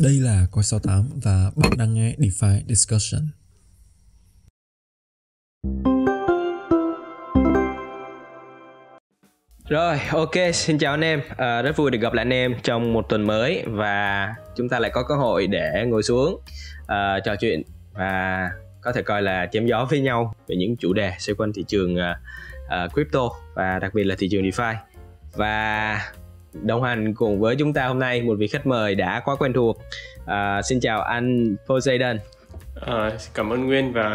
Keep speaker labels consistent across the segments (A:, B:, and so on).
A: Đây là Coi 68 và bạn đang nghe DeFi Discussion.
B: Rồi, ok, xin chào anh em. À, rất vui được gặp lại anh em trong một tuần mới và chúng ta lại có cơ hội để ngồi xuống uh, trò chuyện và có thể coi là chém gió với nhau về những chủ đề xoay quanh thị trường uh, uh, crypto và đặc biệt là thị trường DeFi. Và đồng hành cùng với chúng ta hôm nay một vị khách mời đã quá quen thuộc. Uh, xin chào anh Poseidon.
C: À, cảm ơn Nguyên và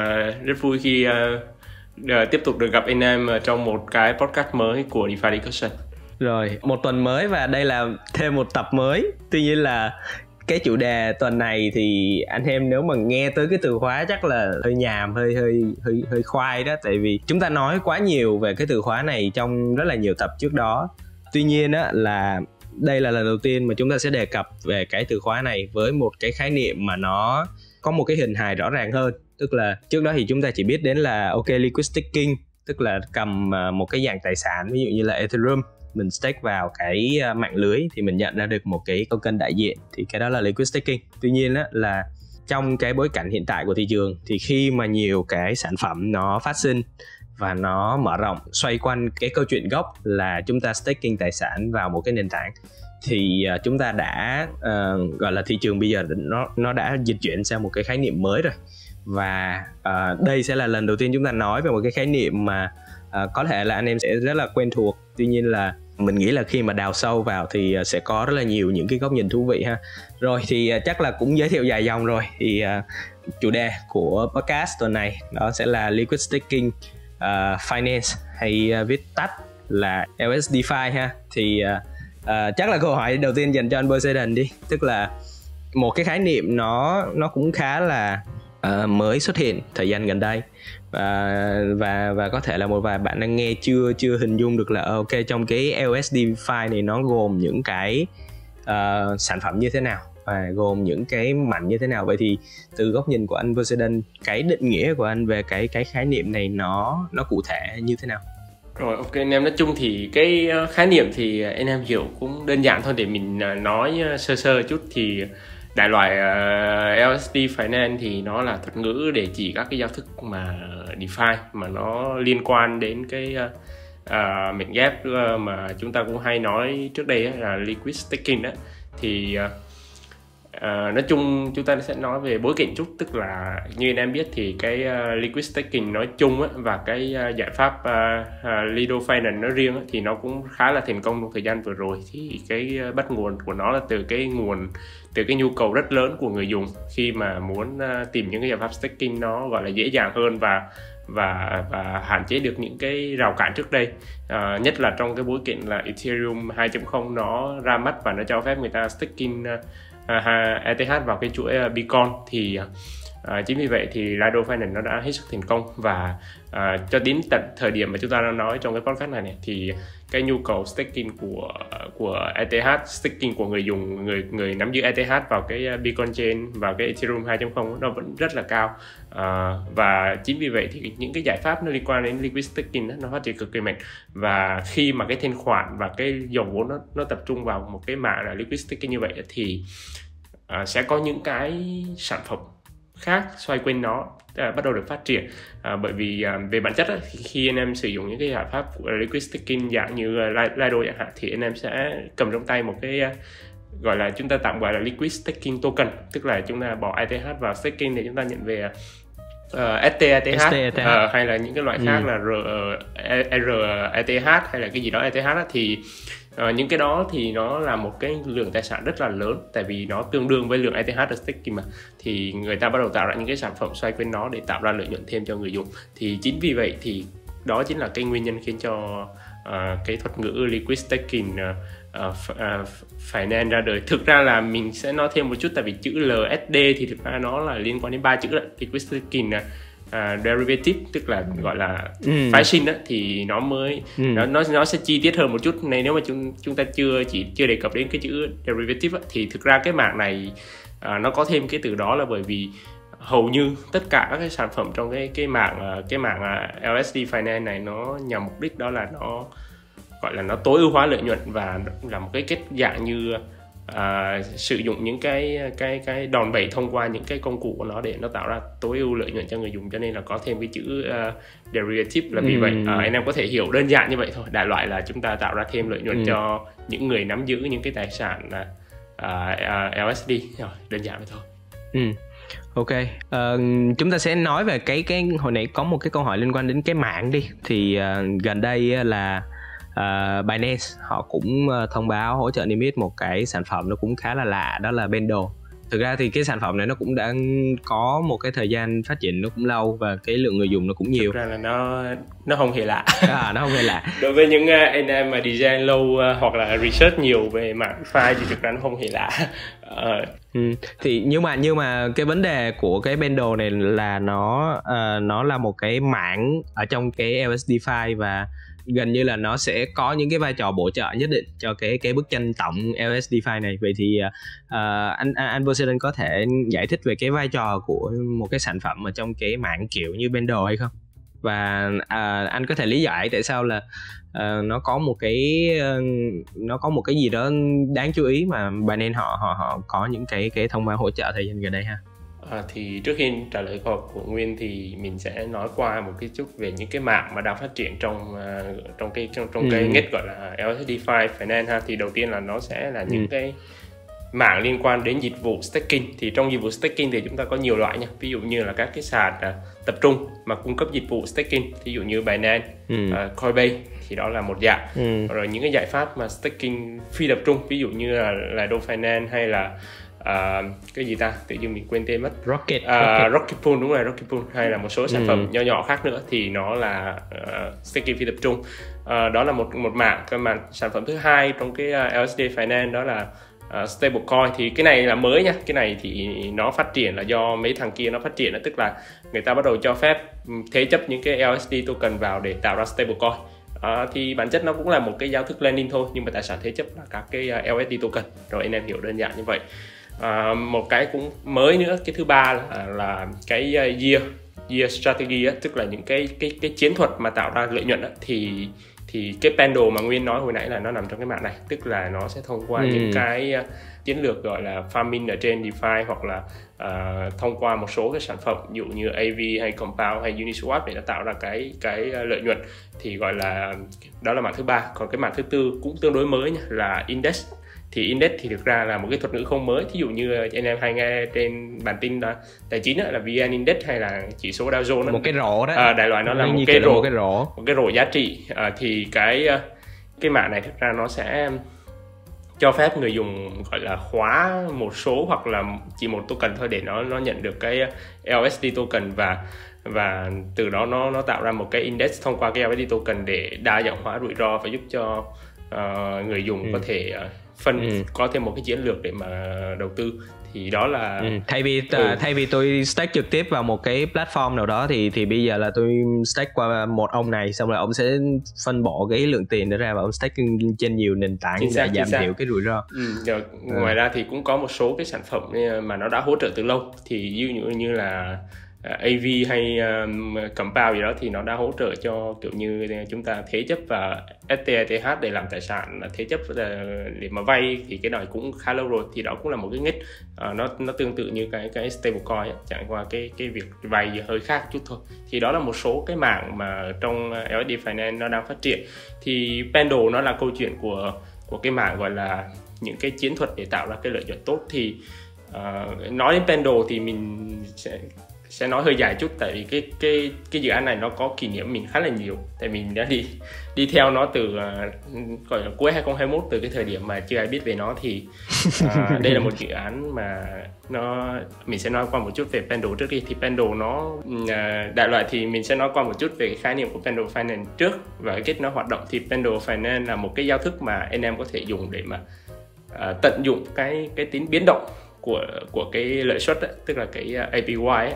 C: rất vui khi uh, tiếp tục được gặp anh em trong một cái podcast mới của DeFi Discussion.
B: Rồi, một tuần mới và đây là thêm một tập mới. Tuy nhiên là cái chủ đề tuần này thì anh em nếu mà nghe tới cái từ khóa chắc là hơi nhàm hơi hơi hơi hơi khoai đó tại vì chúng ta nói quá nhiều về cái từ khóa này trong rất là nhiều tập trước đó tuy nhiên á là đây là lần đầu tiên mà chúng ta sẽ đề cập về cái từ khóa này với một cái khái niệm mà nó có một cái hình hài rõ ràng hơn. Tức là trước đó thì chúng ta chỉ biết đến là ok liquid staking tức là cầm à, một cái dạng tài sản ví dụ như là ethereum mình stake vào cái à, mạng lưới thì mình nhận ra được một cái token đại diện thì cái đó là liquid staking. Tuy nhiên á, là trong cái bối cảnh hiện tại của thị trường thì khi mà nhiều cái sản phẩm nó phát sinh và nó mở rộng. Xoay quanh cái câu chuyện gốc là chúng ta staking tài sản vào một cái nền tảng. Thì uh, chúng ta đã uh, gọi là thị trường bây giờ nó nó đã dịch chuyển sang một cái khái niệm mới rồi. Và uh, đây sẽ là lần đầu tiên chúng ta nói về một cái khái niệm mà uh, có thể là anh em sẽ rất là quen thuộc. Tuy nhiên là mình nghĩ là khi mà đào sâu vào thì sẽ có rất là nhiều những cái góc nhìn thú vị ha. Rồi thì chắc là cũng giới thiệu dài dòng rồi. Thì uh, chủ đề của podcast tuần này đó sẽ là liquid staking uh, finance hay uh, viết tắt là LSDFi ha. Thì uh, uh, chắc là câu hỏi đầu tiên dành cho anh Poseidon đi. Tức là một cái khái niệm nó nó cũng khá là uh, mới xuất hiện thời gian gần đây. Và và và có thể là một vài bạn đang nghe chưa chưa hình dung được là ok trong cái LSD file này nó gồm những cái uh, sản phẩm như thế nào và gồm những cái mạnh như thế nào? Vậy thì từ góc nhìn của anh Poseidon cái định nghĩa của anh về cái cái khái niệm này nó nó cụ thể như thế nào?
C: Rồi ok anh em nói chung thì cái ờ, khái niệm thì anh em hiểu cũng đơn giản thôi để mình ờ, nói ờ, sơ sơ chút. Thì đại loại uh, LSD Finance thì nó là thuật ngữ để chỉ các cái giao thức mà DeFi mà nó liên quan đến cái uh, uh, mệnh ghép uh, mà chúng ta cũng hay nói trước đây uh, là liquid staking đó. Thì uh, À, nói chung chúng ta sẽ nói về bối cảnh chút tức là như anh em biết thì cái uh, liquid staking nói chung á, và cái uh, giải pháp uh, uh, Lido Finance nói riêng á, thì nó cũng khá là thành công trong thời gian vừa rồi. Thì cái uh, bắt nguồn của nó là từ cái nguồn từ cái nhu cầu rất lớn của người dùng khi mà muốn uh, tìm những cái giải pháp staking nó gọi là dễ dàng hơn và và và hạn chế được những cái rào cản trước đây. À, nhất là trong cái bối cảnh là Ethereum 2.0 nó ra mắt và nó cho phép người ta staking uh, À, ETH vào cái chuỗi à, Bitcoin thì à, À, chính vì vậy thì Lido Finance nó đã hết sức thành công và à, cho đến tận thời điểm mà chúng ta đang nói trong cái podcast này, này thì cái nhu cầu staking của của ETH staking của người dùng người người nắm giữ ETH vào cái à, Bitcoin chain và cái Ethereum 2.0 nó vẫn rất là cao. À, và chính vì vậy thì những cái giải pháp nó liên quan đến liquid staking đó, nó phát triển cực kỳ mạnh. Và khi mà cái thanh khoản và cái dòng vốn nó nó tập trung vào một cái mạng là liquid staking như vậy thì à, sẽ có những cái sản phẩm khác xoay quanh nó à, bắt đầu được phát triển à, bởi vì à, về bản chất á, khi anh em sử dụng những cái giải pháp liquid staking dạng như Lido chẳng hạn thì anh em sẽ cầm trong tay một cái uh, gọi là chúng ta tạm gọi là liquid staking token tức là chúng ta bỏ ETH vào staking để chúng ta nhận về uh, ST ETH, ST uh, hay là những cái loại khác ừ. là R, uh, R ETH hay là cái gì đó ETH á, thì à, những cái đó thì nó là một cái lượng tài sản rất là lớn tại vì nó tương đương với lượng ETH ở staking mà. Thì người ta bắt đầu tạo ra những cái sản phẩm xoay quanh nó để tạo ra lợi nhuận thêm cho người dùng. Thì chính vì vậy thì đó chính là cái nguyên nhân khiến cho uh, cái thuật ngữ liquid staking uh, uh, uh, nên ra đời. Thực ra là mình sẽ nói thêm một chút tại vì chữ LSD thì thực ra nó là liên quan đến ba chữ đó liquid staking uh, uh, derivative tức là gọi là ừ. phái sinh đó thì nó mới ừ. nó nó nó sẽ chi tiết hơn một chút này nếu mà chúng chúng ta chưa chỉ chưa đề cập đến cái chữ derivative á, thì thực ra cái mạng này uh, nó có thêm cái từ đó là bởi vì hầu như tất cả các cái sản phẩm trong cái cái mạng uh, cái mạng LSD finance này nó nhằm mục đích đó là nó gọi là nó tối ưu hóa lợi nhuận và là một cái kết dạng như uh, sử dụng những cái cái cái đòn bẩy thông qua những cái công cụ của nó để nó tạo ra tối ưu lợi nhuận cho người dùng cho nên là có thêm cái chữ uh, derivative là vì ừ. vậy. Uh, anh em có thể hiểu đơn giản như vậy thôi. Đại loại là chúng ta tạo ra thêm lợi nhuận ừ. cho những người nắm giữ những cái tài sản uh, uh, LSD rồi đơn giản vậy thôi.
B: Ừ. Ok. Uh, chúng ta sẽ nói về cái cái hồi nãy có một cái câu hỏi liên quan đến cái mạng đi. Thì uh, gần đây là uh, Binance họ cũng uh, thông báo hỗ trợ yết một cái sản phẩm nó cũng khá là lạ đó là Bendo thực ra thì cái sản phẩm này nó cũng đã có một cái thời gian phát triển nó cũng lâu và cái lượng người dùng nó cũng nhiều
C: thực ra là nó nó không hề lạ
B: à, nó không hề lạ
C: đối với những uh, anh em mà design lâu uh, hoặc là research nhiều về mạng file thì thực ra nó không hề lạ
B: uh. ừ. thì nhưng mà nhưng mà cái vấn đề của cái bundle này là nó uh, nó là một cái mảng ở trong cái LSD file và gần như là nó sẽ có những cái vai trò bổ trợ nhất định cho cái cái bức tranh tổng LSD file này. Vậy thì uh, anh à, anh Poseidon có thể giải thích về cái vai trò của một cái sản phẩm ở trong cái mạng kiểu như Bendel hay không? Và uh, anh có thể lý giải tại sao là uh, nó có một cái uh, nó có một cái gì đó đáng chú ý mà Binance họ họ họ có những cái cái thông báo hỗ trợ thời gian gần đây ha.
C: À, thì trước khi trả lời câu hỏi của Nguyên thì mình sẽ nói qua một cái chút về những cái mạng mà đang phát triển trong uh, trong cái trong, trong ừ. cái ngách gọi là LSD5 Finance ha thì đầu tiên là nó sẽ là những ừ. cái mạng liên quan đến dịch vụ staking thì trong dịch vụ staking thì chúng ta có nhiều loại nha ví dụ như là các cái sàn uh, tập trung mà cung cấp dịch vụ staking ví dụ như Binance, ừ. uh, Coinbase thì đó là một dạng ừ. rồi những cái giải pháp mà staking phi tập trung ví dụ như là là Finance hay là uh, cái gì ta? Tự nhiên mình quên tên mất.
B: Rocket
C: uh, Rocket. Rocket Pool đúng rồi Rocket Pool. Hay là một số sản ừ. phẩm nhỏ nhỏ khác nữa thì nó là uh, staking phi tập trung. Uh, đó là một một mạng cái mảng sản phẩm thứ hai trong cái uh, LSD Finance đó là uh, stablecoin. Thì cái này là mới nha. Cái này thì nó phát triển là do mấy thằng kia nó phát triển đó. Tức là người ta bắt đầu cho phép thế chấp những cái LSD token vào để tạo ra stablecoin. À, thì bản chất nó cũng là một cái giao thức lending thôi. Nhưng mà tài sản thế chấp là các cái LSD token. Rồi anh em hiểu đơn giản như vậy à, một cái cũng mới nữa cái thứ ba là, là cái ờ, year year strategy á, tức là những cái cái cái chiến thuật mà tạo ra lợi nhuận á, thì thì cái pendle mà nguyên nói hồi nãy là nó nằm trong cái mạng này tức là nó sẽ thông qua ừ. những cái uh, chiến lược gọi là farming ở trên DeFi hoặc là uh, thông qua một số cái sản phẩm ví dụ như AV hay Compound hay Uniswap để nó tạo ra cái cái lợi nhuận. Thì gọi là đó là mạng thứ ba. Còn cái mạng thứ tư cũng tương đối mới nha là index thì index thì thực ra là một cái thuật ngữ không mới. Thí dụ như anh em hay nghe trên bản tin đó, tài chính đó, là vn index hay là chỉ số Dow Jones
B: một cái rổ đó.
C: À, đại loại nó là một cái rổ, một cái rổ. một cái rổ giá trị. À, thì cái cái mạng này thực ra nó sẽ cho phép người dùng gọi là khóa một số hoặc là chỉ một token thôi để nó nó nhận được cái LSD token và và từ đó nó nó tạo ra một cái index thông qua cái LSD token để đa dạng hóa rủi ro và giúp cho uh, người dùng ừ. có thể uh, phân ừ. có thêm một cái chiến lược để mà đầu tư thì đó là ừ.
B: thay vì ừ. thay vì tôi stake trực tiếp vào một cái platform nào đó thì thì bây giờ là tôi stake qua một ông này xong rồi ông sẽ phân bổ cái lượng tiền đó ra và ông stake trên nhiều nền tảng để giảm thiểu cái rủi ro
C: ừ. Rồi, ừ. ngoài ra thì cũng có một số cái sản phẩm mà nó đã hỗ trợ từ lâu thì dụ như là À, AV hay um, Compound gì đó thì nó đã hỗ trợ cho kiểu như chúng ta thế chấp và STETH để làm tài sản thế chấp ờ, để mà vay thì cái này cũng khá lâu rồi. Thì đó cũng là một cái nghịch. Uh, nó nó tương tự như cái cái stablecoin chẳng qua cái cái việc vay hơi khác chút thôi. Thì đó là một số cái mảng mà trong ờ, LSD Finance nó đang phát triển. Thì Pendle nó là câu chuyện của của cái mảng gọi là những cái chiến thuật để tạo ra cái lợi nhuận tốt. Thì uh, nói đến Pendle thì mình sẽ sẽ nói hơi dài chút tại vì cái cái cái dự án này nó có kỷ niệm mình khá là nhiều. Tại mình đã đi đi theo nó từ uh, gọi là cuối 2021 từ cái thời điểm mà chưa ai biết về nó thì uh, đây là một dự án mà nó mình sẽ nói qua một chút về Pendle trước đi. Thì Pendle nó uh, đại loại thì mình sẽ nói qua một chút về cái khái niệm của Pendle Finance trước và cái cách nó hoạt động. Thì Pendle Finance là một cái giao thức mà anh em có thể dùng để mà uh, tận dụng cái cái tính biến động của của cái lợi suất ấy, tức là cái APY ấy,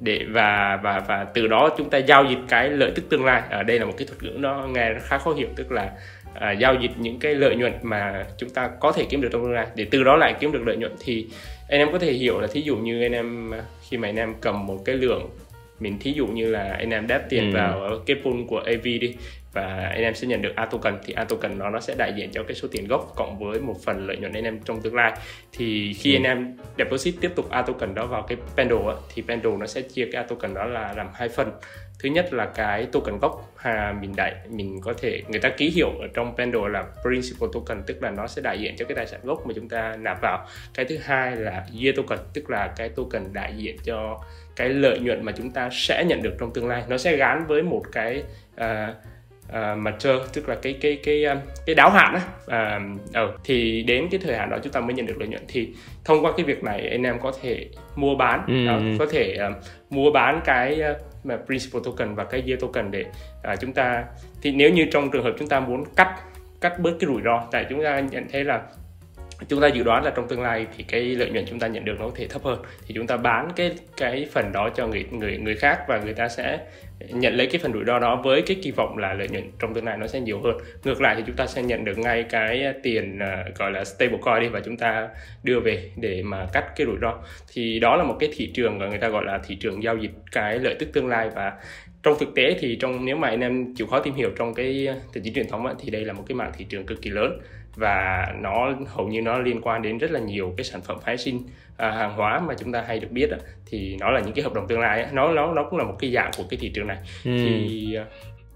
C: để và và và từ đó chúng ta giao dịch cái lợi tức tương lai ở đây là một cái thuật ngữ nó nghe khá khó hiểu tức là à, giao dịch những cái lợi nhuận mà chúng ta có thể kiếm được trong tương lai để từ đó lại kiếm được lợi nhuận thì anh em có thể hiểu là thí dụ như anh em khi mà anh em cầm một cái lượng mình thí dụ như là anh em đáp tiền ừ. vào cái pool của AV đi và anh em sẽ nhận được A token. Thì A token nó nó sẽ đại diện cho cái số tiền gốc cộng với một phần lợi nhuận anh em trong tương lai. Thì khi ừ. anh em deposit tiếp tục A token đó vào cái Pendle thì Pendle nó sẽ chia cái A token đó là làm hai phần. Thứ nhất là cái token gốc hà mình đại mình có thể người ta ký hiệu ở trong Pendle là principal token tức là nó sẽ đại diện cho cái tài sản gốc mà chúng ta nạp vào. Cái thứ hai là year token tức là cái token đại diện cho cái lợi nhuận mà chúng ta sẽ nhận được trong tương lai. Nó sẽ gắn với một cái uh, uh, mature tức là cái cái cái um, cái đáo hạn á uh, uh, thì đến cái thời hạn đó chúng ta mới nhận được lợi nhuận thì thông qua cái việc này anh em có thể mua bán ừ. đó, có thể uh, mua bán cái uh, mà principal token và cái year token để uh, chúng ta thì nếu như trong trường hợp chúng ta muốn cắt cắt bớt cái rủi ro tại chúng ta nhận thấy là chúng ta dự đoán là trong tương lai thì cái lợi nhuận chúng ta nhận được nó có thể thấp hơn. Thì chúng ta bán cái cái phần đó cho người người người khác và người ta sẽ nhận lấy cái phần rủi ro đó với cái kỳ vọng là lợi nhuận trong tương lai nó sẽ nhiều hơn. Ngược lại thì chúng ta sẽ nhận được ngay cái tiền à, gọi là stablecoin đi và chúng ta đưa về để mà cắt cái rủi ro. Thì đó là một cái thị trường mà người ta gọi là thị trường giao dịch cái lợi tức tương lai. Và trong thực tế thì trong nếu mà anh em chịu khó tìm hiểu trong cái à, tài chính truyền thống ấy, thì đây là một cái mạng thị trường cực kỳ lớn và nó hầu như nó liên quan đến rất là nhiều cái sản phẩm phái sinh à, hàng hóa mà chúng ta hay được biết đó, thì nó là những cái hợp đồng tương lai nó nó nó cũng là một cái dạng của cái thị trường này ừ. thì
B: à,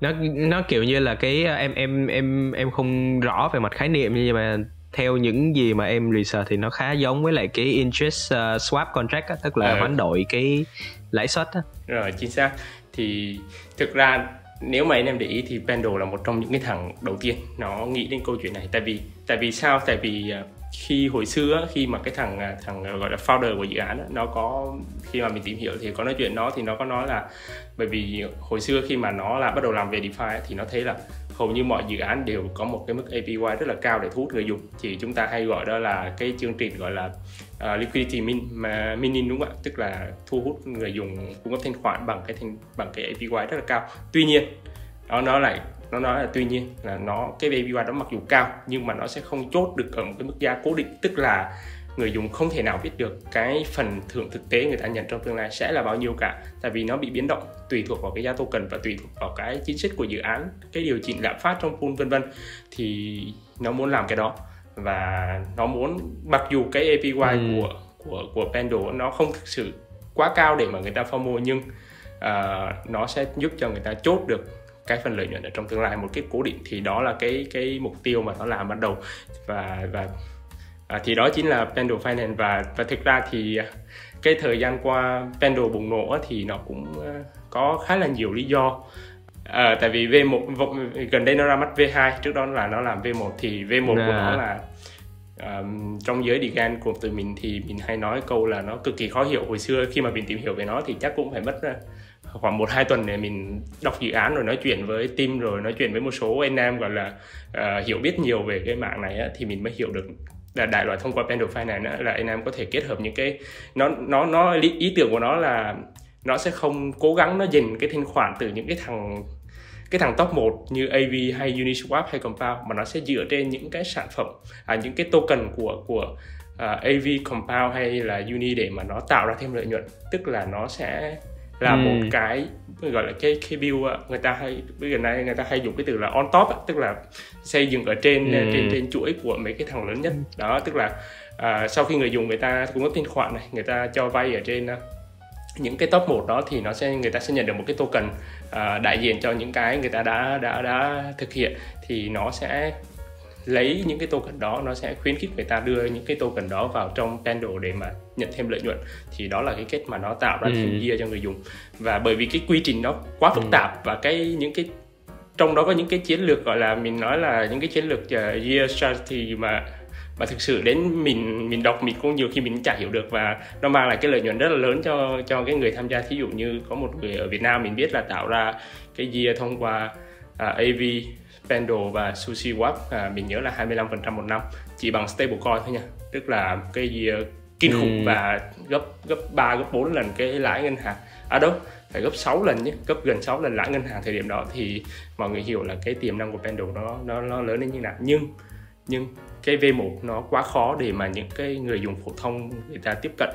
B: nó nó kiểu như là cái em em em em không rõ về mặt khái niệm nhưng mà theo những gì mà em research thì nó khá giống với lại cái interest uh, swap contract á, tức là à. hoán đổi cái lãi suất á.
C: Rồi chính xác. Thì thực ra nếu mà anh em để ý thì Pendle là một trong những cái thằng đầu tiên nó nghĩ đến câu chuyện này tại vì tại vì sao? Tại vì à, khi hồi xưa khi mà cái thằng à, thằng à, gọi là founder của dự án nó có khi mà mình tìm hiểu thì có nói chuyện nó thì nó có nói là bởi vì hồi xưa khi mà nó là bắt đầu làm về DeFi thì nó thấy là hầu như mọi dự án đều có một cái mức APY rất là cao để thu hút người dùng. Thì chúng ta hay gọi đó là cái chương trình gọi là uh, liquidity min mà minin đúng không ạ? Tức là thu hút người dùng cung cấp thanh khoản bằng cái thanh bằng cái APY rất là cao. Tuy nhiên nó nó lại nó nói là tuy nhiên là nó cái APY đó mặc dù cao nhưng mà nó sẽ không chốt được ở một cái mức giá cố định tức là người dùng không thể nào biết được cái phần thưởng thực tế người ta nhận trong tương lai sẽ là bao nhiêu cả. Tại vì nó bị biến động tùy thuộc vào cái giá token và tùy thuộc vào cái chính sách của dự án cái điều chỉnh lạm phát trong pool vân vân. Thì nó muốn làm cái đó. Và nó muốn mặc dù cái APY ừ. của của của Pendle nó không thực sự quá cao để mà người ta FOMO nhưng uh, nó sẽ giúp cho người ta chốt được cái phần lợi nhuận ở trong tương lai một cái cố định thì đó là cái cái mục tiêu mà nó làm ban đầu. Và và à, thì đó chính là Pendle Finance. Và và thực ra thì cái thời gian qua Pendle bùng nổ thì nó cũng ờ, có khá là nhiều lý do. À, tại vì V1 gần đây nó ra mắt V2 trước đó là nó làm V1 thì V1 à. của nó là um, trong giới Digan của tụi mình thì mình hay nói câu là nó cực kỳ khó hiểu. Hồi xưa khi mà mình tìm hiểu về nó thì chắc cũng phải mất khoảng một hai tuần để mình đọc dự án rồi nói chuyện với team rồi nói chuyện với một số anh em gọi là uh, hiểu biết nhiều về cái mạng này á, thì mình mới hiểu được là đại loại thông qua Pendle Finance á, là anh em có thể kết hợp những cái nó nó nó ý tưởng của nó là nó sẽ không cố gắng nó dình cái thanh khoản từ những cái thằng cái thằng top 1 như AV hay Uniswap hay Compound mà nó sẽ dựa trên những cái sản phẩm à, những cái token của của ờ, uh, AV Compound hay là Uni để mà nó tạo ra thêm lợi nhuận. Tức là nó sẽ là ừ. một cái gọi là cái cái build người ta hay bây giờ này người ta hay dùng cái từ là on top tức là xây dựng ở trên ừ. trên trên chuỗi của mấy cái thằng lớn nhất đó tức là uh, sau khi người dùng người ta cung cấp thanh khoản này người ta cho vay ở trên uh, những cái top 1 đó thì nó sẽ người ta sẽ nhận được một cái token uh, đại diện cho những cái người ta đã đã đã thực hiện thì nó sẽ lấy những cái token đó nó sẽ khuyến khích người ta đưa những cái token đó vào trong Pendle để mà nhận thêm lợi nhuận thì đó là cái kết mà nó tạo ra ừ. thêm year cho người dùng và bởi vì cái quy trình nó quá phức ừ. tạp và cái những cái trong đó có những cái chiến lược gọi là mình nói là những cái chiến lược uh, year strategy mà mà thực sự đến mình mình đọc mình cũng nhiều khi mình chả hiểu được và nó mang lại cái lợi nhuận rất là lớn cho cho cái người tham gia thí dụ như có một người ở Việt Nam mình biết là tạo ra cái year thông qua à, AV Pendle và Sushi Swap à, mình nhớ là 25% một năm chỉ bằng stablecoin thôi nha. Tức là cái gì uh, kinh khủng ừ. và gấp gấp 3 gấp 4 lần cái lãi ngân hàng. À đâu phải gấp 6 lần nhé gấp gần 6 lần lãi ngân hàng thời điểm đó thì mọi người hiểu là cái tiềm năng của Pendle nó nó nó lớn đến như nào. Nhưng nhưng cái V1 nó quá khó để mà những cái người dùng phổ thông người ta tiếp cận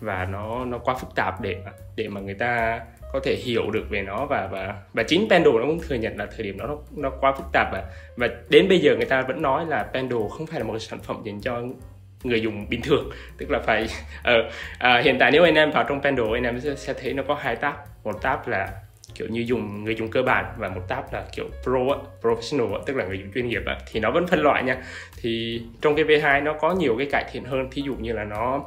C: và nó nó quá phức tạp để để mà người ta có thể hiểu được về nó và và và chính Pendle nó cũng thừa nhận là thời điểm đó nó nó quá phức tạp và và đến bây giờ người ta vẫn nói là Pendle không phải là một sản phẩm dành cho người dùng bình thường. Tức là phải ờ, uh, uh, hiện tại nếu anh em vào trong Pendle anh em sẽ, sẽ thấy nó có hai tab. Một tab là kiểu như dùng người dùng cơ bản và một tab là kiểu pro professional tức là người dùng chuyên nghiệp thì nó vẫn phân loại nha. Thì trong cái V2 nó có nhiều cái cải thiện hơn. Thí dụ như là nó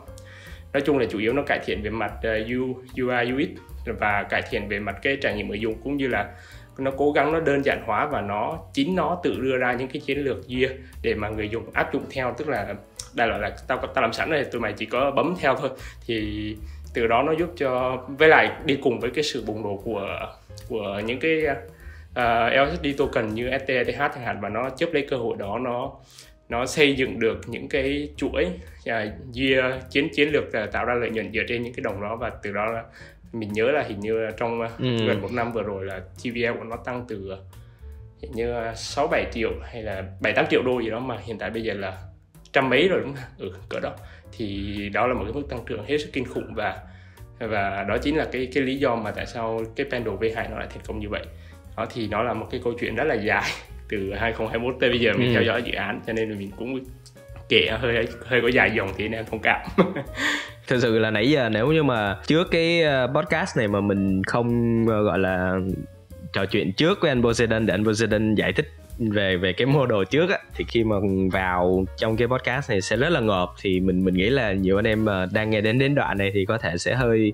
C: nói chung là chủ yếu nó cải thiện về mặt ờ, uh, UI UX và cải thiện về mặt cái trải nghiệm người dùng cũng như là nó cố gắng nó đơn giản hóa và nó chính nó tự đưa ra những cái chiến lược kia để mà người dùng áp dụng theo. Tức là đại loại là tao tao làm sẵn rồi tụi mày chỉ có bấm theo thôi. Thì từ đó nó giúp cho với lại đi cùng với cái sự bùng nổ của của những cái à, uh, LSD token như STETH chẳng hạn và nó chấp lấy cơ hội đó nó nó xây dựng được những cái chuỗi à, uh, year chiến chiến lược à, tạo ra lợi nhuận dựa trên những cái đồng đó. Và từ đó là mình nhớ là hình như trong uh, ừ. gần một năm vừa rồi là TVL của nó tăng từ uh, hình như sáu bảy triệu hay là bảy tám triệu đô gì đó mà hiện tại bây giờ là trăm mấy rồi đúng không? Ừ, cỡ đó thì đó là một cái mức tăng trưởng hết sức kinh khủng và và đó chính là cái cái lý do mà tại sao cái Pendle V2 nó lại thành công như vậy đó thì nó là một cái câu chuyện rất là dài từ 2021 tới bây giờ mình ừ. theo dõi dự án cho nên là mình cũng kể hơi hơi có dài dòng thì nên thông cảm.
B: Thực sự là nãy giờ nếu như mà trước cái ờ, podcast này mà mình không ờ, gọi là trò chuyện trước với anh Poseidon để anh Poseidon giải thích về về cái mô đồ trước á, thì khi mà vào trong cái podcast này sẽ rất là ngợp thì mình mình nghĩ là nhiều anh em mà đang nghe đến đến đoạn này thì có thể sẽ hơi,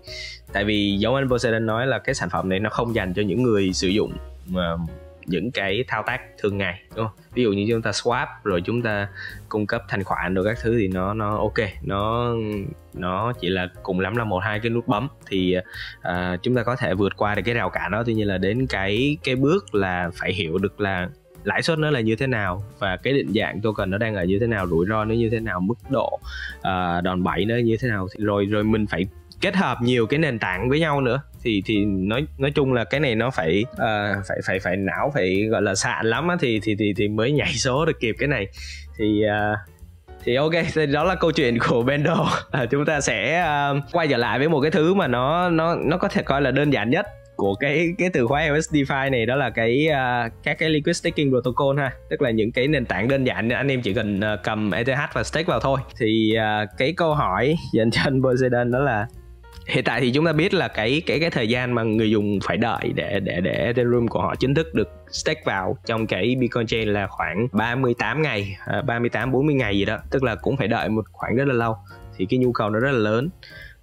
B: tại vì giống anh Poseidon nói là cái sản phẩm này nó không dành cho những người sử dụng mà những cái thao tác thường ngày đúng không? Ví dụ như chúng ta swap rồi chúng ta cung cấp thanh khoản rồi các thứ thì nó nó ok, nó nó chỉ là cùng lắm là một hai cái nút bấm. Thì uh, chúng ta có thể vượt qua được cái rào cản đó. Tuy nhiên là đến cái cái bước là phải hiểu được là lãi suất nó là như thế nào và cái định dạng token nó đang ở như thế nào rủi ro nó như thế nào mức độ uh, đòn bẩy nó như thế nào. Rồi rồi mình phải kết hợp nhiều cái nền tảng với nhau nữa. Thì thì nói nói chung là cái này nó phải uh, phải phải phải não phải gọi là sạn lắm á thì thì thì thì mới nhảy số được kịp cái này. Thì uh, thì ok thì đó là câu chuyện của Bendo. À, chúng ta sẽ uh, quay trở lại với một cái thứ mà nó nó nó có thể coi là đơn giản nhất của cái cái từ khóa EOS DeFi này đó là cái uh, các cái liquid staking protocol ha. Tức là những cái nền tảng đơn giản anh em chỉ cần uh, cầm ETH và stake vào thôi. Thì uh, cái câu hỏi dành cho anh Poseidon đó là hiện tại thì chúng ta biết là cái cái cái thời gian mà người dùng phải đợi để để để Ethereum của họ chính thức được stake vào trong cái Bitcoin chain là khoảng 38 ngày, à, 38 40 ngày gì đó, tức là cũng phải đợi một khoảng rất là lâu. Thì cái nhu cầu nó rất là lớn.